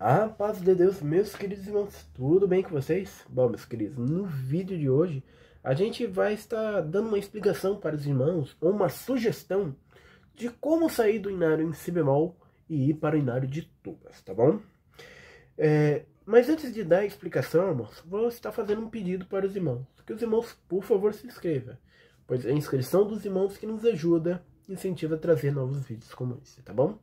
A paz de Deus, meus queridos irmãos, tudo bem com vocês? Bom, meus queridos, no vídeo de hoje a gente vai estar dando uma explicação para os irmãos, ou uma sugestão de como sair do inário em si bemol e ir para o inário de tubas, tá bom? É, mas antes de dar a explicação, irmãos, vou estar fazendo um pedido para os irmãos, que os irmãos, por favor, se inscrevam, pois a inscrição dos irmãos que nos ajuda e incentiva a trazer novos vídeos como esse, tá bom?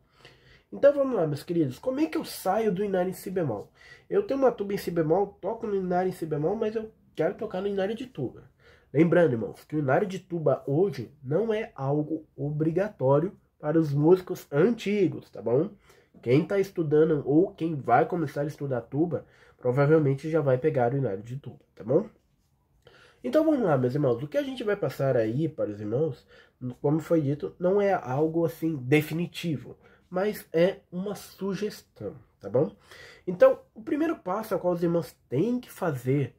Então vamos lá, meus queridos. Como é que eu saio do Inário em Si bemol? Eu tenho uma tuba em Si bemol, toco no Inário em Si bemol, mas eu quero tocar no Inário de tuba. Lembrando, irmãos, que o Inário de tuba hoje não é algo obrigatório para os músicos antigos, tá bom? Quem está estudando ou quem vai começar a estudar tuba, provavelmente já vai pegar o Inário de tuba, tá bom? Então vamos lá, meus irmãos. O que a gente vai passar aí para os irmãos, como foi dito, não é algo assim definitivo mas é uma sugestão, tá bom? Então, o primeiro passo ao qual os irmãos têm que fazer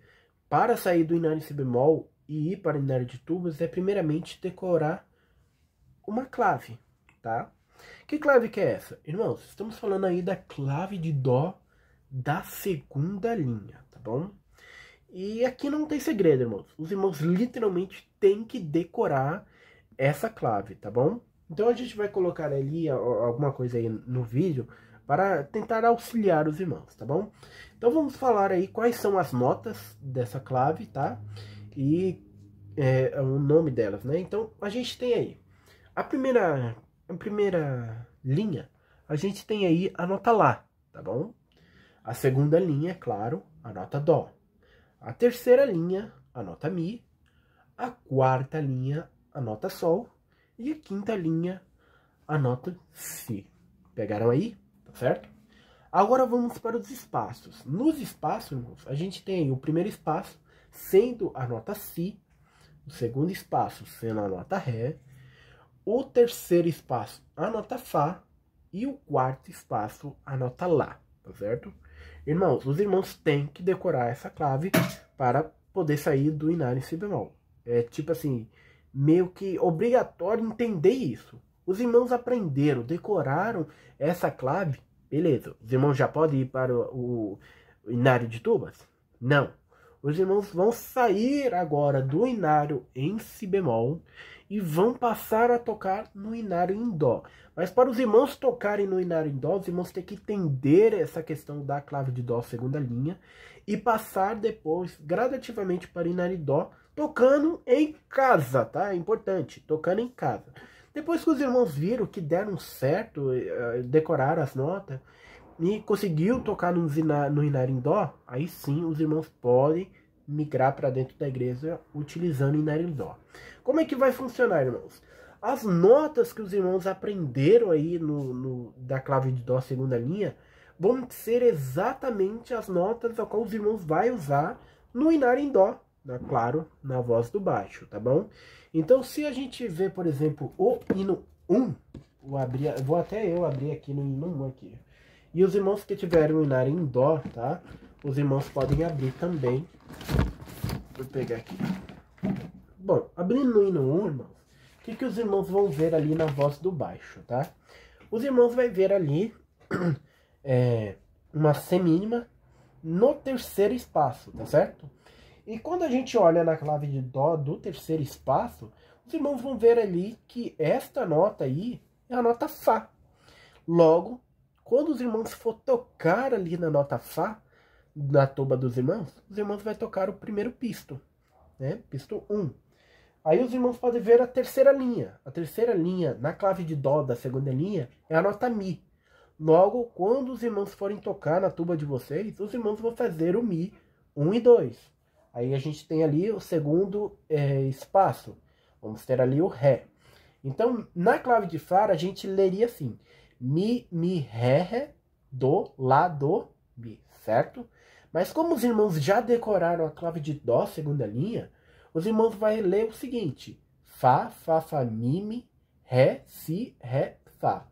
para sair do inário si bemol e ir para o inário de tubas é primeiramente decorar uma clave, tá? Que clave que é essa? Irmãos, estamos falando aí da clave de dó da segunda linha, tá bom? E aqui não tem segredo, irmãos. Os irmãos literalmente têm que decorar essa clave, tá bom? Então a gente vai colocar ali alguma coisa aí no vídeo para tentar auxiliar os irmãos, tá bom? Então vamos falar aí quais são as notas dessa clave, tá? E é, o nome delas, né? Então a gente tem aí a primeira, a primeira linha, a gente tem aí a nota Lá, tá bom? A segunda linha, é claro, a nota Dó. A terceira linha, a nota Mi. A quarta linha, a nota Sol. E a quinta linha, a nota Si. Pegaram aí? Tá certo? Agora vamos para os espaços. Nos espaços, a gente tem o primeiro espaço sendo a nota Si, o segundo espaço sendo a nota Ré, o terceiro espaço a nota Fá e o quarto espaço a nota Lá, tá certo? Irmãos, os irmãos têm que decorar essa clave para poder sair do inário em si bemol. É tipo assim, meio que obrigatório entender isso. Os irmãos aprenderam, decoraram essa clave, beleza. Os irmãos já podem ir para o, o inário de tubas? Não. Os irmãos vão sair agora do inário em si bemol e vão passar a tocar no inário em dó. Mas para os irmãos tocarem no inário em dó, os irmãos têm que entender essa questão da clave de dó segunda linha e passar depois gradativamente para o inário em dó, tocando em casa, tá? É importante, tocando em casa. Depois que os irmãos viram que deram certo, eh, decoraram as notas e conseguiu tocar no, no inário em dó, aí sim os irmãos podem migrar para dentro da igreja utilizando o inário em dó. Como é que vai funcionar, irmãos? As notas que os irmãos aprenderam aí no, no, da clave de Dó segunda linha vão ser exatamente as notas a qual os irmãos vai usar no Inar em Dó, né? claro, na voz do baixo, tá bom? Então, se a gente vê, por exemplo, o hino 1, vou, abrir, vou até eu abrir aqui no hino 1 aqui. E os irmãos que tiverem o Inar em Dó, tá? Os irmãos podem abrir também. Vou pegar aqui. Bom, abrindo no hino 1, irmãos, o que, que os irmãos vão ver ali na voz do baixo, tá? Os irmãos vão ver ali é, uma semínima no terceiro espaço, tá certo? E quando a gente olha na clave de Dó do terceiro espaço, os irmãos vão ver ali que esta nota aí é a nota Fá. Logo, quando os irmãos for tocar ali na nota Fá, na tuba dos irmãos, os irmãos vão tocar o primeiro pisto, né? Pisto 1. Aí os irmãos podem ver a terceira linha. A terceira linha, na clave de Dó da segunda linha, é a nota Mi. Logo, quando os irmãos forem tocar na tuba de vocês, os irmãos vão fazer o Mi 1 e 2. Aí a gente tem ali o segundo é, espaço. Vamos ter ali o Ré. Então, na clave de Fá, a gente leria assim. Mi, Mi, Ré, Ré, Do, Lá, Do, Mi, certo? Mas como os irmãos já decoraram a clave de Dó, segunda linha, os irmãos vão ler o seguinte: Fá, Fá, Fá, Mi, Mi, Ré, Si, Ré, Fá.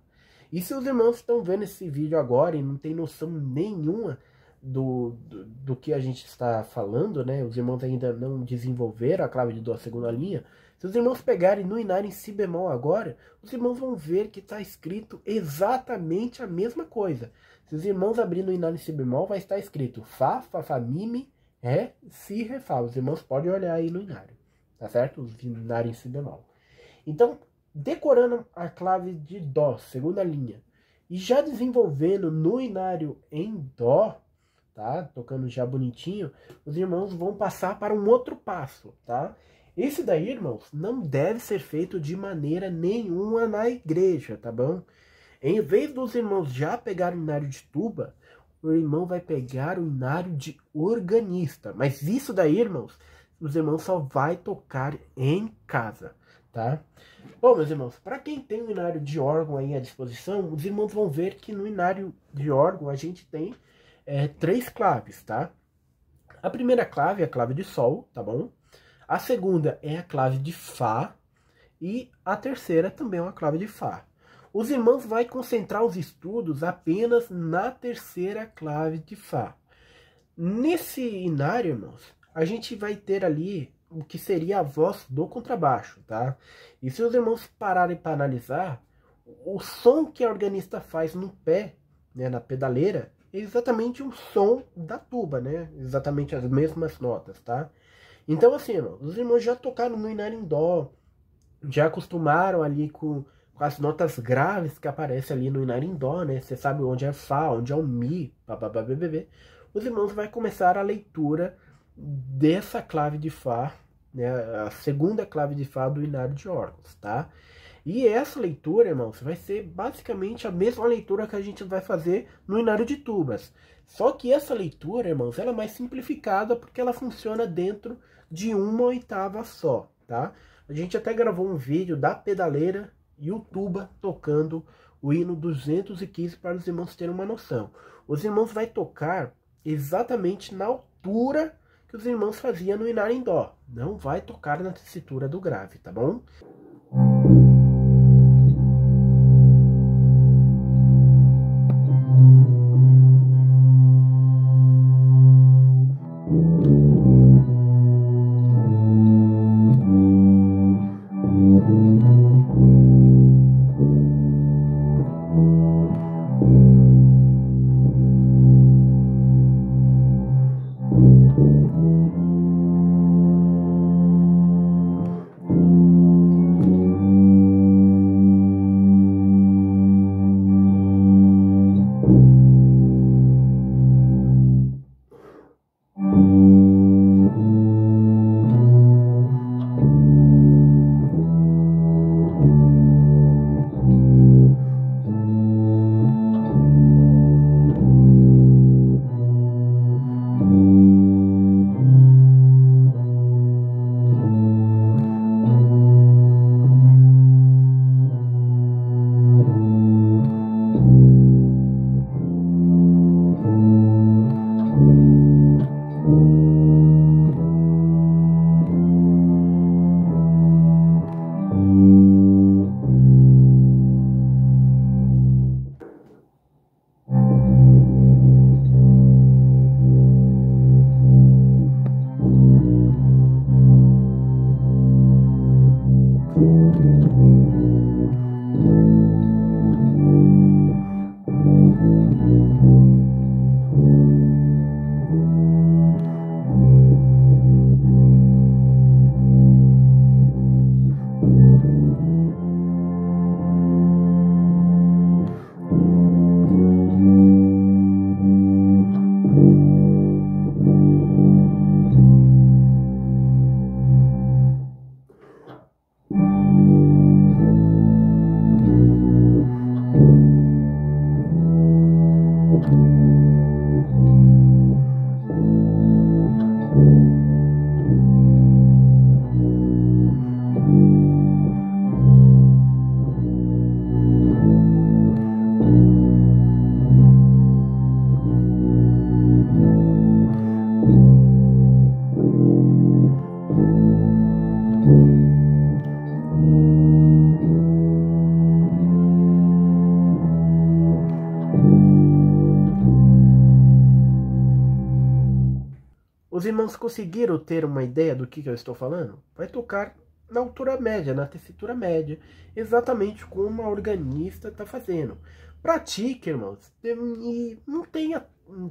E se os irmãos estão vendo esse vídeo agora e não tem noção nenhuma do, do, do, que a gente está falando, né? Os irmãos ainda não desenvolveram a clave de dó segunda linha. Se os irmãos pegarem no Inário em Si bemol agora, os irmãos vão ver que está escrito exatamente a mesma coisa. Se os irmãos abrirem no Inário em Si bemol, vai estar escrito Fá, Fá, Fá, Mi, Mi, Ré, Si, Ré, Fá. Os irmãos podem olhar aí no Inário, tá certo? Os Inário em Si bemol. Então, decorando a clave de Dó, segunda linha, e já desenvolvendo no Inário em Dó, tá? Tocando já bonitinho, os irmãos vão passar para um outro passo, tá? Esse daí, irmãos, não deve ser feito de maneira nenhuma na igreja, tá bom? Em vez dos irmãos já pegar o inário de tuba, o irmão vai pegar o inário de organista. Mas isso daí, irmãos, os irmãos só vai tocar em casa, tá? Bom, meus irmãos, para quem tem o inário de órgão aí à disposição, os irmãos vão ver que no inário de órgão a gente tem é, três claves, tá? A primeira clave é a clave de Sol, tá bom? A segunda é a clave de Fá. E a terceira também é uma clave de Fá. Os irmãos vão concentrar os estudos apenas na terceira clave de Fá. Nesse inário, irmãos, a gente vai ter ali o que seria a voz do contrabaixo, tá? E se os irmãos pararem para analisar, o som que a organista faz no pé, né, na pedaleira, exatamente o som da tuba, né? Exatamente as mesmas notas, tá? Então, assim, os irmãos já tocaram no Inar em Dó, já acostumaram ali com, com, as notas graves que aparecem ali no Inar em Dó, né? Você sabe onde é Fá, onde é o Mi, bababá, Os irmãos vai começar a leitura dessa clave de Fá, né? A segunda clave de Fá do Inário de órgãos, tá? E essa leitura, irmãos, vai ser basicamente a mesma leitura que a gente vai fazer no Inário de Tubas. Só que essa leitura, irmãos, ela é mais simplificada porque ela funciona dentro de uma oitava só, tá? A gente até gravou um vídeo da pedaleira e o tuba tocando o hino 215 para os irmãos terem uma noção. Os irmãos vai tocar exatamente na altura que os irmãos faziam no Inar em Dó. Não vai tocar na tessitura do grave, tá bom? Os irmãos conseguiram ter uma ideia do que, que eu estou falando? Vai tocar na altura média, na tessitura média, exatamente como a organista está fazendo. Pratique, irmãos, e não tenha,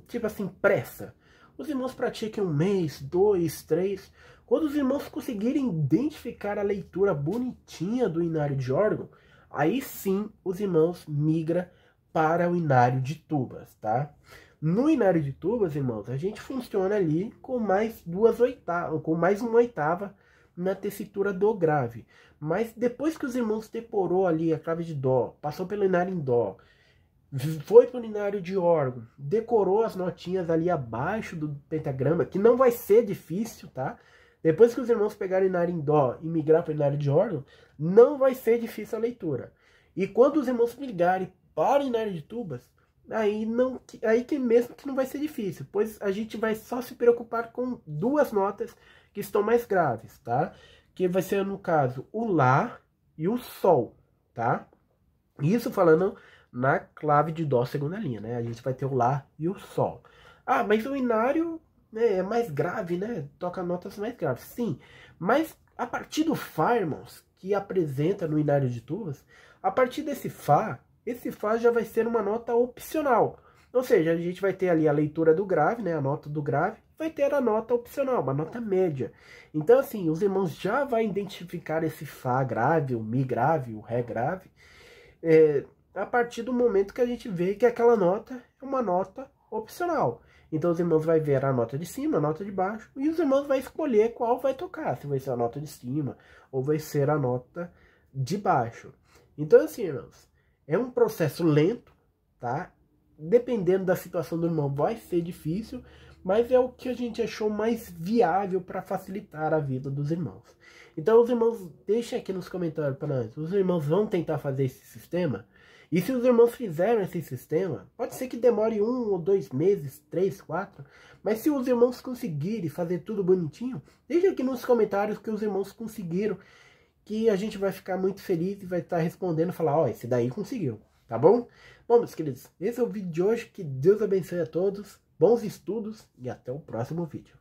tipo assim, pressa. Os irmãos pratiquem um mês, dois, três. Quando os irmãos conseguirem identificar a leitura bonitinha do inário de órgão, aí sim os irmãos migram para o inário de tubas, tá? No inário de tubas, irmãos, a gente funciona ali com mais duas oitavas, com mais uma oitava na tessitura do grave. Mas depois que os irmãos decorou ali a clave de dó, passou pelo inário em dó, foi para o inário de órgão, decorou as notinhas ali abaixo do pentagrama, que não vai ser difícil, tá? Depois que os irmãos pegarem inário em dó e migrar para o inário de órgão, não vai ser difícil a leitura. E quando os irmãos migrarem para o inário de tubas, aí não aí que mesmo que não vai ser difícil, pois a gente vai só se preocupar com duas notas que estão mais graves, tá? Que vai ser no caso o lá e o sol, tá? Isso falando na clave de dó segunda linha, né? A gente vai ter o lá e o sol. Ah, mas o inário né, é mais grave, né? Toca notas mais graves. Sim, mas a partir do fá, irmãos, que apresenta no inário de tubas, a partir desse fá, esse Fá já vai ser uma nota opcional. Ou seja, a gente vai ter ali a leitura do grave, né, a nota do grave, vai ter a nota opcional, uma nota média. Então, assim, os irmãos já vão identificar esse Fá grave, o Mi grave, o Ré grave, é, a partir do momento que a gente vê que aquela nota é uma nota opcional. Então, os irmãos vão ver a nota de cima, a nota de baixo, e os irmãos vão escolher qual vai tocar, se vai ser a nota de cima ou vai ser a nota de baixo. Então, assim, irmãos, é um processo lento, tá? Dependendo da situação do irmão, vai ser difícil, mas é o que a gente achou mais viável para facilitar a vida dos irmãos. Então, os irmãos, deixem aqui nos comentários para nós. Os irmãos vão tentar fazer esse sistema? E se os irmãos fizeram esse sistema, pode ser que demore um ou dois meses, três, quatro. Mas se os irmãos conseguirem fazer tudo bonitinho, deixe aqui nos comentários que os irmãos conseguiram que a gente vai ficar muito feliz e vai estar respondendo, falar, ó, oh, esse daí conseguiu, tá bom? Bom, meus queridos, esse é o vídeo de hoje, que Deus abençoe a todos, bons estudos e até o próximo vídeo.